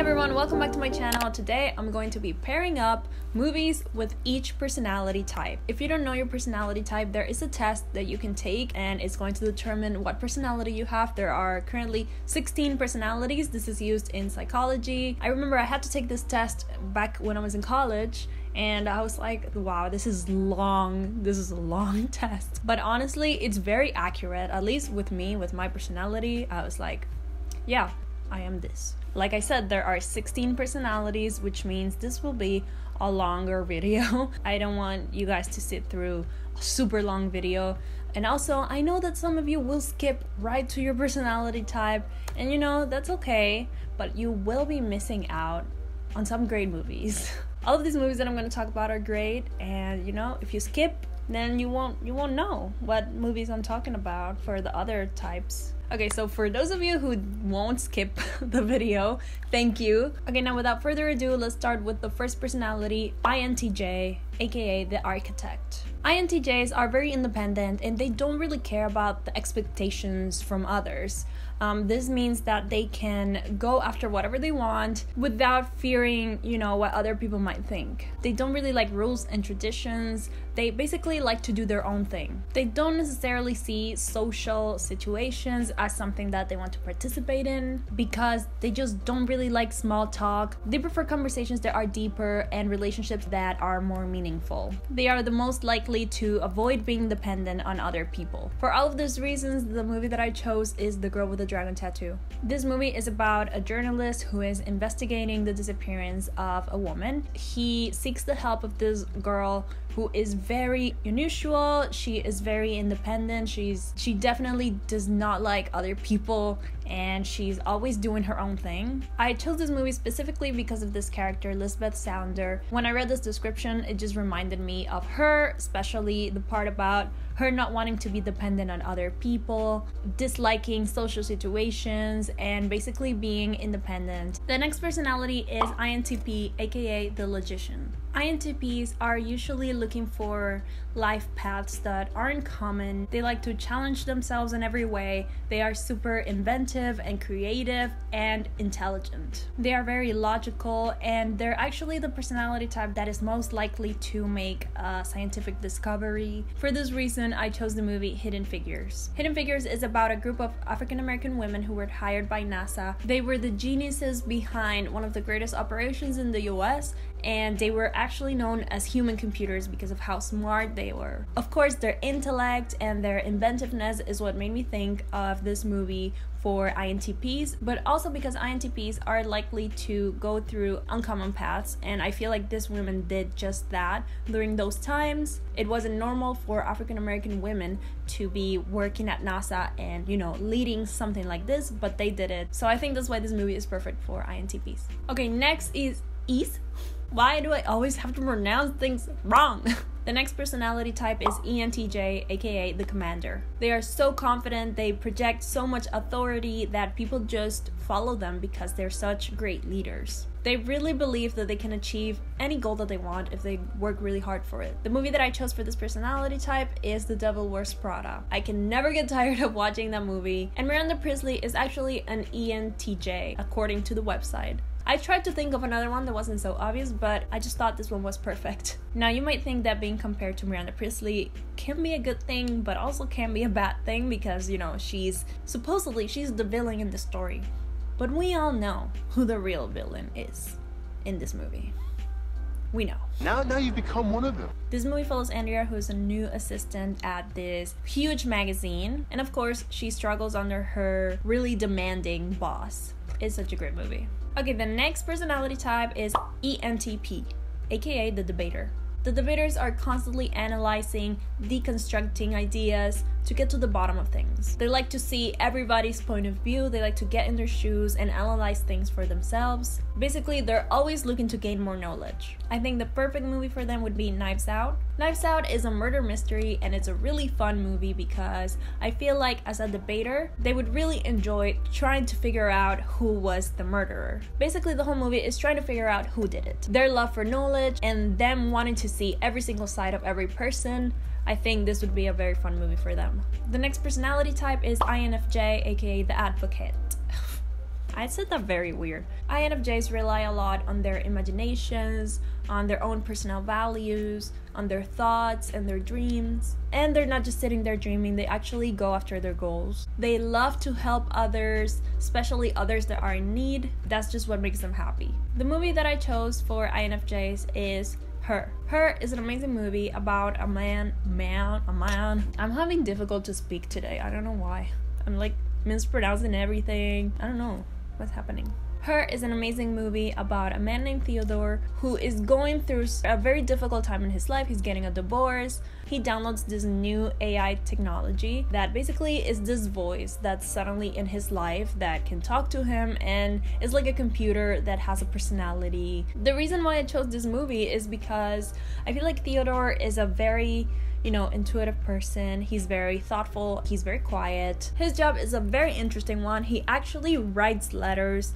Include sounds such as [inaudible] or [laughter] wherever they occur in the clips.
everyone, welcome back to my channel. Today I'm going to be pairing up movies with each personality type. If you don't know your personality type, there is a test that you can take and it's going to determine what personality you have. There are currently 16 personalities. This is used in psychology. I remember I had to take this test back when I was in college and I was like, wow, this is long. This is a long [laughs] test. But honestly, it's very accurate, at least with me, with my personality. I was like, yeah, I am this. Like I said, there are 16 personalities, which means this will be a longer [laughs] video. I don't want you guys to sit through a super long video. And also, I know that some of you will skip right to your personality type, and you know, that's okay, but you will be missing out on some great movies. [laughs] All of these movies that I'm going to talk about are great, and you know, if you skip, then you won't you won't know what movies I'm talking about for the other types. Okay, so for those of you who won't skip [laughs] the video, thank you. Okay, now without further ado, let's start with the first personality, INTJ, aka the architect. INTJs are very independent and they don't really care about the expectations from others. Um, this means that they can go after whatever they want without fearing, you know, what other people might think. They don't really like rules and traditions. They basically like to do their own thing. They don't necessarily see social situations as something that they want to participate in because they just don't really like small talk. They prefer conversations that are deeper and relationships that are more meaningful. They are the most likely to avoid being dependent on other people. For all of those reasons, the movie that I chose is The Girl with the Dragon Tattoo. This movie is about a journalist who is investigating the disappearance of a woman. He seeks the help of this girl who is very unusual. She is very independent. She's she definitely does not like other people and she's always doing her own thing. I chose this movie specifically because of this character lisbeth salander when i read this description it just reminded me of her especially the part about her not wanting to be dependent on other people, disliking social situations, and basically being independent. The next personality is INTP, aka the logician. INTPs are usually looking for life paths that aren't common. They like to challenge themselves in every way. They are super inventive and creative and intelligent. They are very logical and they're actually the personality type that is most likely to make a scientific discovery. For this reason, I chose the movie Hidden Figures. Hidden Figures is about a group of African American women who were hired by NASA. They were the geniuses behind one of the greatest operations in the US and they were actually known as human computers because of how smart they were. Of course, their intellect and their inventiveness is what made me think of this movie for INTPs, but also because INTPs are likely to go through uncommon paths, and I feel like this woman did just that. During those times, it wasn't normal for African American women to be working at NASA and, you know, leading something like this, but they did it. So I think that's why this movie is perfect for INTPs. Okay, next is East. Why do I always have to pronounce things wrong? [laughs] The next personality type is ENTJ, aka the commander. They are so confident, they project so much authority that people just follow them because they're such great leaders. They really believe that they can achieve any goal that they want if they work really hard for it. The movie that I chose for this personality type is The Devil Wears Prada. I can never get tired of watching that movie, and Miranda Priestly is actually an ENTJ according to the website. I tried to think of another one that wasn't so obvious, but I just thought this one was perfect. Now, you might think that being compared to Miranda Priestly can be a good thing, but also can be a bad thing because, you know, she's supposedly she's the villain in the story. But we all know who the real villain is in this movie. We know. Now, now you've become one of them. This movie follows Andrea, who is a new assistant at this huge magazine, and of course, she struggles under her really demanding boss. It's such a great movie. Okay, the next personality type is ENTP, aka the debater. The debaters are constantly analyzing, deconstructing ideas to get to the bottom of things. They like to see everybody's point of view, they like to get in their shoes and analyze things for themselves. Basically, they're always looking to gain more knowledge. I think the perfect movie for them would be Knives Out. Knives Out is a murder mystery and it's a really fun movie because I feel like as a debater, they would really enjoy trying to figure out who was the murderer. Basically, the whole movie is trying to figure out who did it. Their love for knowledge and them wanting to see every single side of every person. I think this would be a very fun movie for them. The next personality type is INFJ, aka the advocate. [laughs] I said that very weird. INFJs rely a lot on their imaginations, on their own personal values, on their thoughts and their dreams. And they're not just sitting there dreaming, they actually go after their goals. They love to help others, especially others that are in need. That's just what makes them happy. The movie that I chose for INFJs is her. Her is an amazing movie about a man, man, a man. I'm having difficult to speak today. I don't know why. I'm like mispronouncing everything. I don't know what's happening. Her is an amazing movie about a man named Theodore who is going through a very difficult time in his life. He's getting a divorce. He downloads this new AI technology that basically is this voice that's suddenly in his life that can talk to him and is like a computer that has a personality. The reason why I chose this movie is because I feel like Theodore is a very you know, intuitive person. He's very thoughtful. He's very quiet. His job is a very interesting one. He actually writes letters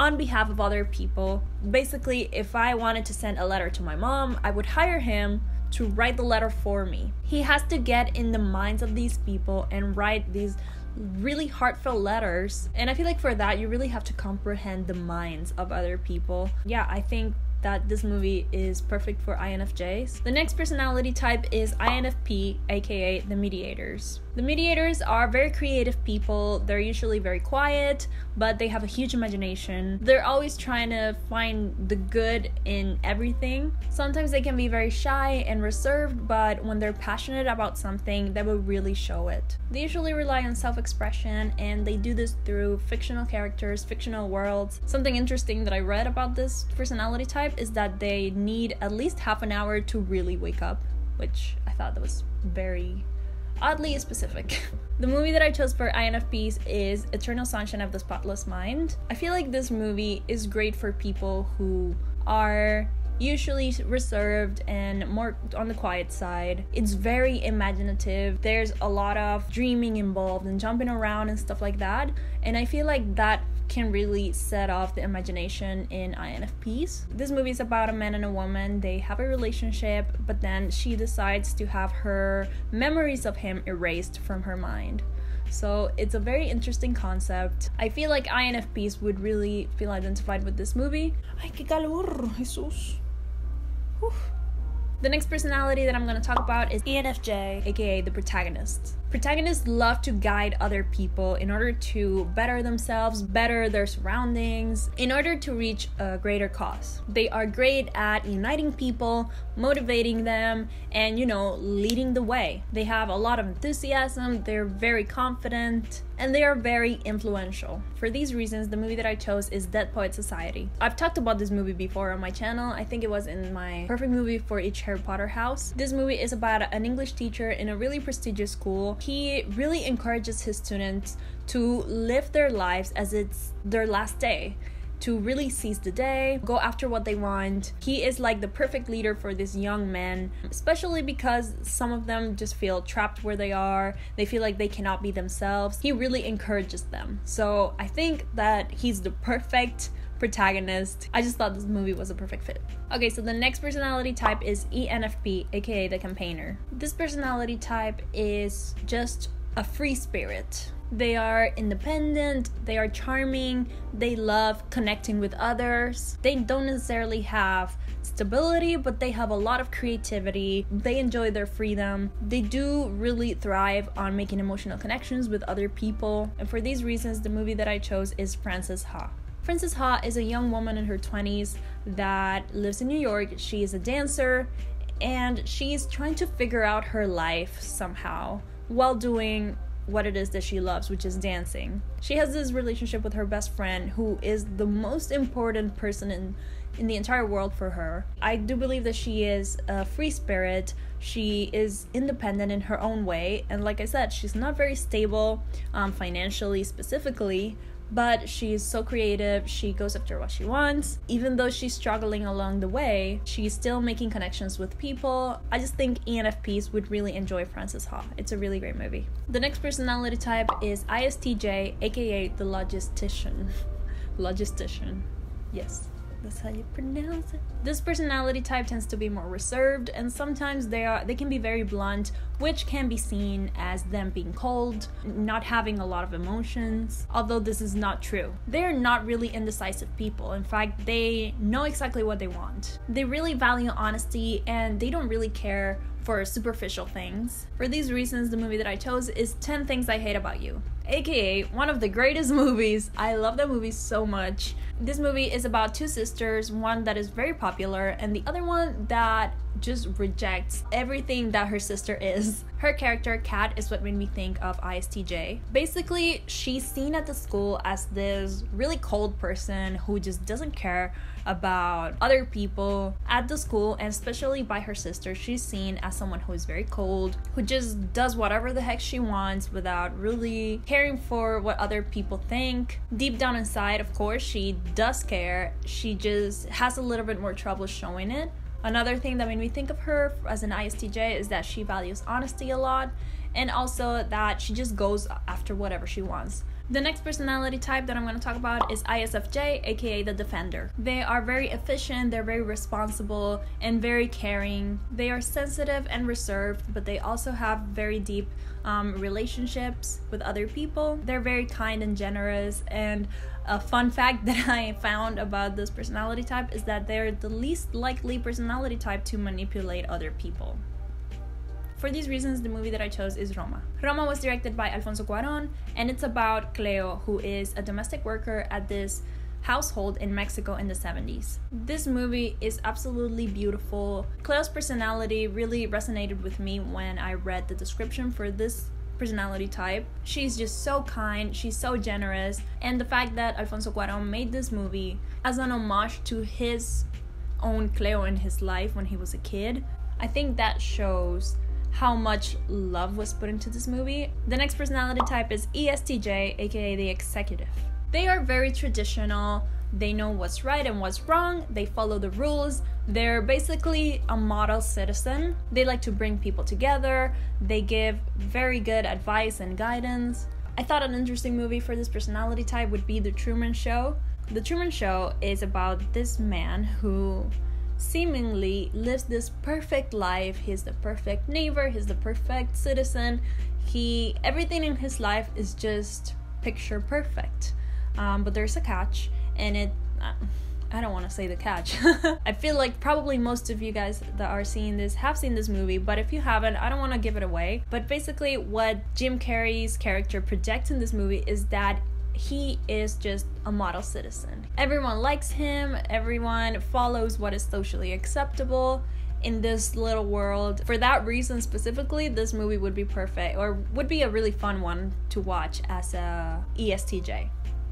on behalf of other people. Basically, if I wanted to send a letter to my mom, I would hire him to write the letter for me. He has to get in the minds of these people and write these really heartfelt letters. And I feel like for that, you really have to comprehend the minds of other people. Yeah, I think that this movie is perfect for INFJs. The next personality type is INFP, aka the mediators. The mediators are very creative people. They're usually very quiet, but they have a huge imagination. They're always trying to find the good in everything. Sometimes they can be very shy and reserved, but when they're passionate about something, they will really show it. They usually rely on self expression and they do this through fictional characters, fictional worlds. Something interesting that I read about this personality type is that they need at least half an hour to really wake up, which I thought that was very oddly specific. [laughs] the movie that I chose for INFPs is Eternal Sunshine of the Spotless Mind. I feel like this movie is great for people who are usually reserved and more on the quiet side. It's very imaginative. There's a lot of dreaming involved and jumping around and stuff like that. And I feel like that can really set off the imagination in INFPs. This movie is about a man and a woman. They have a relationship, but then she decides to have her memories of him erased from her mind. So it's a very interesting concept. I feel like INFPs would really feel identified with this movie. Ay, qué calor, Jesús. The next personality that I'm going to talk about is ENFJ, aka the protagonist. Protagonists love to guide other people in order to better themselves, better their surroundings, in order to reach a greater cause. They are great at uniting people, motivating them, and you know, leading the way. They have a lot of enthusiasm, they're very confident, and they are very influential. For these reasons, the movie that I chose is Dead Poet Society. I've talked about this movie before on my channel. I think it was in my perfect movie for each Harry Potter house. This movie is about an English teacher in a really prestigious school he really encourages his students to live their lives as it's their last day to really seize the day, go after what they want. He is like the perfect leader for this young men, especially because some of them just feel trapped where they are. They feel like they cannot be themselves. He really encourages them. So I think that he's the perfect protagonist. I just thought this movie was a perfect fit. Okay, so the next personality type is ENFP, aka the campaigner. This personality type is just a free spirit. They are independent, they are charming, they love connecting with others. They don't necessarily have stability, but they have a lot of creativity. They enjoy their freedom. They do really thrive on making emotional connections with other people. And for these reasons, the movie that I chose is Frances Ha. Frances Ha is a young woman in her 20s that lives in New York. She is a dancer and she's trying to figure out her life somehow while doing what it is that she loves, which is dancing. She has this relationship with her best friend who is the most important person in in the entire world for her. I do believe that she is a free spirit. She is independent in her own way, and like I said, she's not very stable um, financially, specifically, but she's so creative. She goes after what she wants. Even though she's struggling along the way, she's still making connections with people. I just think ENFPs would really enjoy Frances Ha. It's a really great movie. The next personality type is ISTJ, aka the logistician. [laughs] logistician. Yes. That's how you pronounce it. This personality type tends to be more reserved and sometimes they are they can be very blunt, which can be seen as them being cold, not having a lot of emotions. Although this is not true. They're not really indecisive people. In fact, they know exactly what they want. They really value honesty and they don't really care for superficial things. For these reasons, the movie that I chose is 10 Things I Hate About You, aka one of the greatest [laughs] movies. I love that movie so much. This movie is about two sisters, one that is very popular, and the other one that just rejects everything that her sister is. [laughs] Her character, Kat, is what made me think of ISTJ. Basically, she's seen at the school as this really cold person who just doesn't care about other people at the school, and especially by her sister. She's seen as someone who is very cold, who just does whatever the heck she wants without really caring for what other people think. Deep down inside, of course, she does care. She just has a little bit more trouble showing it. Another thing that made me think of her as an ISTJ is that she values honesty a lot and also that she just goes after whatever she wants. The next personality type that I'm going to talk about is ISFJ, aka the defender. They are very efficient, they're very responsible, and very caring. They are sensitive and reserved, but they also have very deep um, relationships with other people. They're very kind and generous. And a fun fact [laughs] that I found about this personality type is that they're the least likely personality type to manipulate other people. For these reasons, the movie that I chose is Roma. Roma was directed by Alfonso Cuaron, and it's about Cleo, who is a domestic worker at this household in Mexico in the 70s. This movie is absolutely beautiful. Cleo's personality really resonated with me when I read the description for this personality type. She's just so kind, she's so generous, and the fact that Alfonso Cuaron made this movie as an homage to his own Cleo in his life when he was a kid, I think that shows how much love was put into this movie. The next personality type is ESTJ, aka the executive. They are very traditional, they know what's right and what's wrong, they follow the rules, they're basically a model citizen. They like to bring people together, they give very good advice and guidance. I thought an interesting movie for this personality type would be The Truman Show. The Truman Show is about this man who seemingly lives this perfect life. He's the perfect neighbor, he's the perfect citizen. He everything in his life is just picture perfect. Um, but there's a catch, and it. Uh, I don't want to say the catch. [laughs] I feel like probably most of you guys that are seeing this have seen this movie, but if you haven't, I don't want to give it away. But basically, what Jim Carrey's character projects in this movie is that he is just a model citizen. Everyone likes him, everyone follows what is socially acceptable in this little world. For that reason specifically, this movie would be perfect or would be a really fun one to watch as a ESTJ.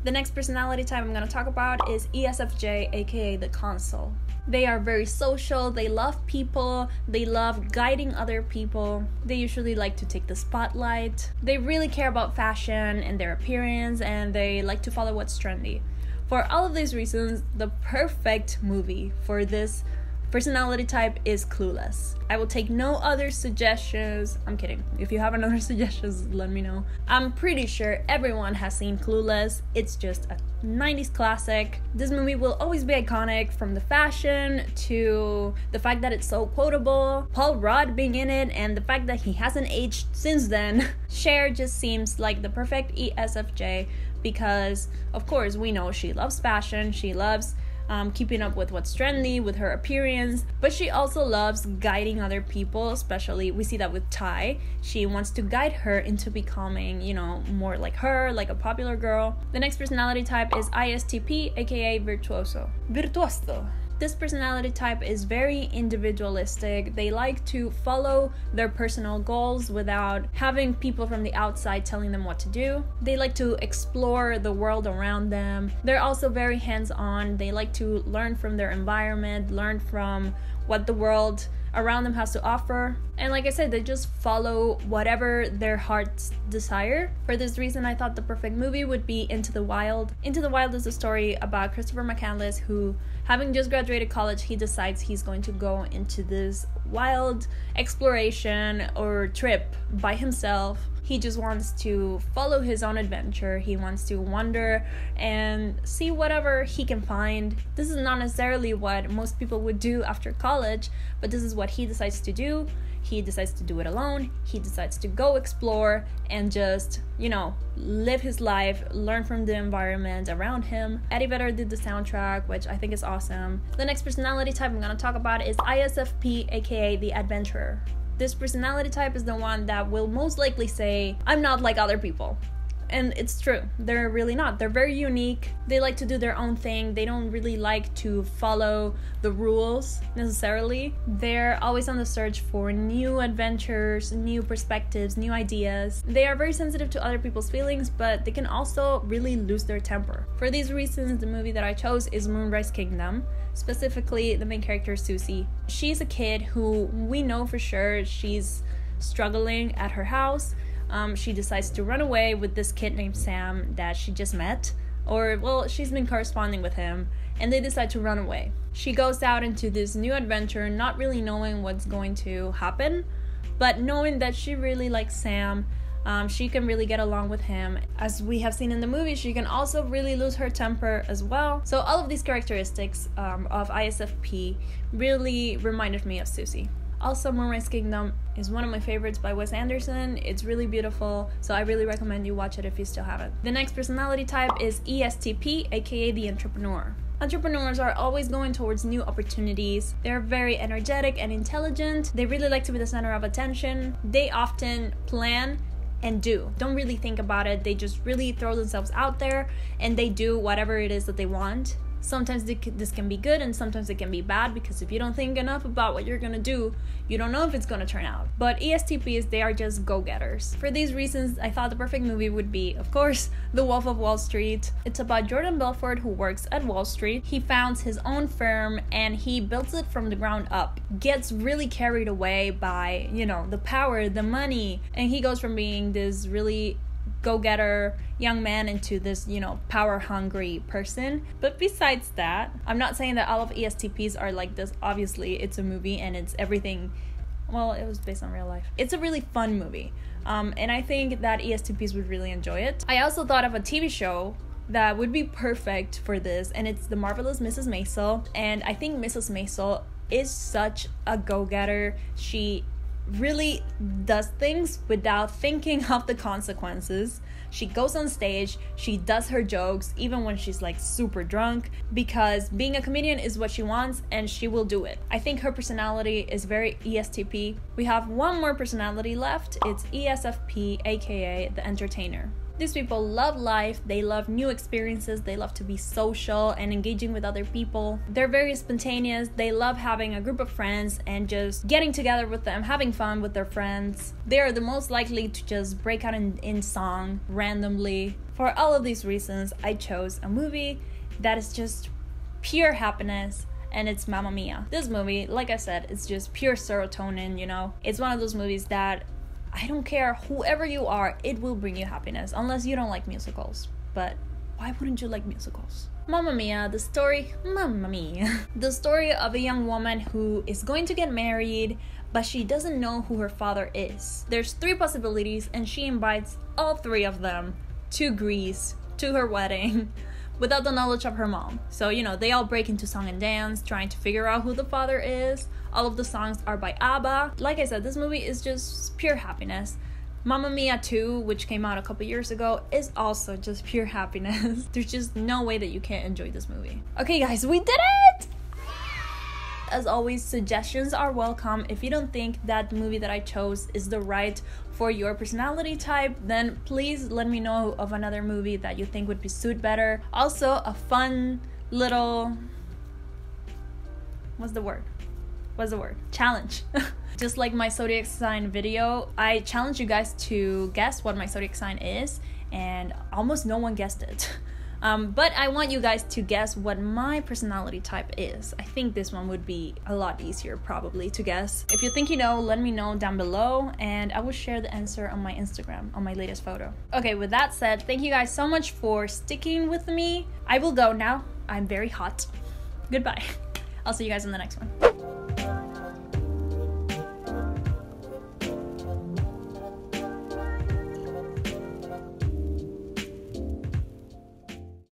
The next personality type I'm going to talk about is ESFJ, aka the consul. They are very social, they love people, they love guiding other people. They usually like to take the spotlight. They really care about fashion and their appearance, and they like to follow what's trendy. For all of these reasons, the perfect movie for this Personality type is clueless. I will take no other suggestions. I'm kidding. If you have another [laughs] suggestions, let me know. I'm pretty sure everyone has seen Clueless. It's just a 90s classic. This movie will always be iconic from the fashion to the fact that it's so quotable, Paul Rudd being in it, and the fact that he hasn't aged since then. [laughs] Cher just seems like the perfect ESFJ because, of course, we know she loves fashion, she loves um, keeping up with what's trendy, with her appearance, but she also loves guiding other people, especially we see that with Tai. She wants to guide her into becoming, you know, more like her, like a popular girl. The next personality type is ISTP, aka Virtuoso. Virtuoso this personality type is very individualistic. They like to follow their personal goals without having people from the outside telling them what to do. They like to explore the world around them. They're also very hands on. They like to learn from their environment, learn from what the world around them has to offer. And like I said, they just follow whatever their hearts desire. For this reason, I thought the perfect movie would be Into the Wild. Into the Wild is a story about Christopher McCandless who, having just graduated college, he decides he's going to go into this wild exploration or trip by himself He just wants to follow his own adventure. He wants to wander and see whatever he can find. This is not necessarily what most people would do after college, but this is what he decides to do. He decides to do it alone. He decides to go explore and just, you know, live his life, learn from the environment around him. Eddie Vedder did the soundtrack, which I think is awesome. The next personality type I'm gonna talk about is ISFP, aka the adventurer. This personality type is the one that will most likely say, I'm not like other people. And it's true, they're really not. They're very unique. They like to do their own thing. They don't really like to follow the rules necessarily. They're always on the search for new adventures, new perspectives, new ideas. They are very sensitive to other people's feelings, but they can also really lose their temper. For these reasons, the movie that I chose is Moonrise Kingdom. Specifically, the main character, Susie. She's a kid who we know for sure she's struggling at her house um, she decides to run away with this kid named Sam that she just met. Or, well, she's been corresponding with him, and they decide to run away. She goes out into this new adventure, not really knowing what's going to happen, but knowing that she really likes Sam. Um, she can really get along with him. As we have seen in the movie, she can also really lose her temper as well. So, all of these characteristics um, of ISFP really reminded me of Susie. Also, Moonrise Kingdom is one of my favorites by Wes Anderson. It's really beautiful, so I really recommend you watch it if you still haven't. The next personality type is ESTP, aka the entrepreneur. Entrepreneurs are always going towards new opportunities. They're very energetic and intelligent. They really like to be the center of attention. They often plan and do. Don't really think about it. They just really throw themselves out there and they do whatever it is that they want sometimes this can be good and sometimes it can be bad because if you don't think enough about what you're gonna do, you don't know if it's gonna turn out. But ESTPs, they are just go getters. For these reasons, I thought the perfect movie would be, of course, [laughs] The Wolf of Wall Street. It's about Jordan Belfort who works at Wall Street. He founds his own firm and he builds it from the ground up. Gets really carried away by, you know, the power, the money, and he goes from being this really go getter young man into this, you know, power hungry person. But besides that, I'm not saying that all of ESTPs are like this. Obviously, it's a movie and it's everything. Well, it was based on real life. It's a really fun movie. Um, and I think that ESTPs would really enjoy it. I also thought of a TV show that would be perfect for this, and it's The Marvelous Mrs. Maisel. And I think Mrs. Maisel is such a go getter. She really does things without thinking of the consequences. She goes on stage, she does her jokes even when she's like super drunk because being a comedian is what she wants and she will do it. I think her personality is very ESTP. We have one more personality left. It's ESFP aka the entertainer. These people love life, they love new experiences, they love to be social and engaging with other people. They're very spontaneous, they love having a group of friends and just getting together with them, having fun with their friends. They are the most likely to just break out in, in song randomly. For all of these reasons, I chose a movie that is just pure happiness and it's Mamma Mia. This movie, like I said, it's just pure serotonin, you know. It's one of those movies that I don't care whoever you are, it will bring you happiness unless you don't like musicals. But why wouldn't you like musicals? Mamma Mia, the story, Mamma Mia. [laughs] the story of a young woman who is going to get married, but she doesn't know who her father is. There's three possibilities, and she invites all three of them to Greece to her wedding [laughs] without the knowledge of her mom. So, you know, they all break into song and dance, trying to figure out who the father is. All of the songs are by ABBA. Like I said, this movie is just pure happiness. Mamma Mia 2, which came out a couple years ago, is also just pure [laughs] happiness. There's just no way that you can't enjoy this movie. Okay, guys, we did it! As always, suggestions are welcome. If you don't think that movie that I chose is the right for your personality type, then please let me know of another movie that you think would be suit better. Also, a fun little what's the word? What's the word? Challenge. [laughs] Just like my zodiac sign video, I challenge you guys to guess what my zodiac sign is, and almost no one guessed it. [laughs] Um, but I want you guys to guess what my personality type is. I think this one would be a lot easier, probably, to guess. If you think you know, let me know down below, and I will share the answer on my Instagram, on my latest photo. Okay, with that said, thank you guys so much for sticking with me. I will go now. I'm very hot. Goodbye. [laughs] I'll see you guys in the next one.